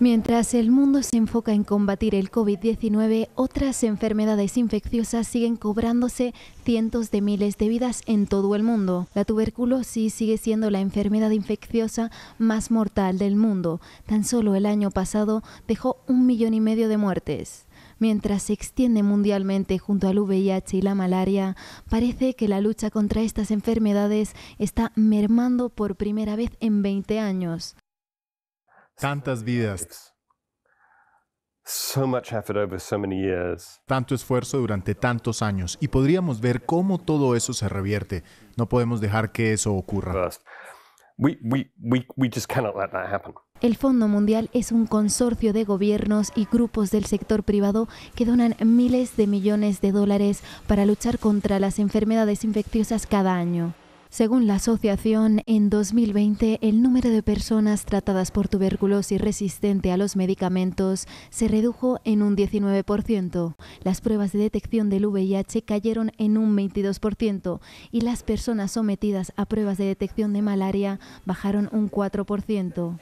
Mientras el mundo se enfoca en combatir el COVID-19, otras enfermedades infecciosas siguen cobrándose cientos de miles de vidas en todo el mundo. La tuberculosis sigue siendo la enfermedad infecciosa más mortal del mundo. Tan solo el año pasado dejó un millón y medio de muertes. Mientras se extiende mundialmente junto al VIH y la malaria, parece que la lucha contra estas enfermedades está mermando por primera vez en 20 años tantas vidas, tanto esfuerzo durante tantos años y podríamos ver cómo todo eso se revierte. No podemos dejar que eso ocurra. El Fondo Mundial es un consorcio de gobiernos y grupos del sector privado que donan miles de millones de dólares para luchar contra las enfermedades infecciosas cada año. Según la asociación, en 2020 el número de personas tratadas por tuberculosis resistente a los medicamentos se redujo en un 19%. Las pruebas de detección del VIH cayeron en un 22% y las personas sometidas a pruebas de detección de malaria bajaron un 4%.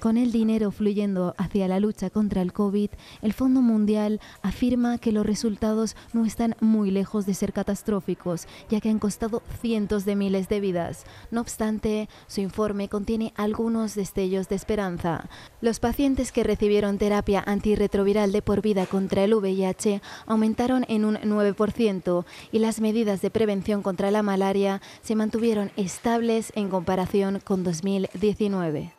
Con el dinero fluyendo hacia la lucha contra el COVID, el Fondo Mundial afirma que los resultados no están muy lejos de ser catastróficos, ya que han costado cientos de miles de vidas. No obstante, su informe contiene algunos destellos de esperanza. Los pacientes que recibieron terapia antirretroviral de por vida contra el VIH aumentaron en un 9% y las medidas de prevención contra la malaria se mantuvieron estables en comparación con 2019.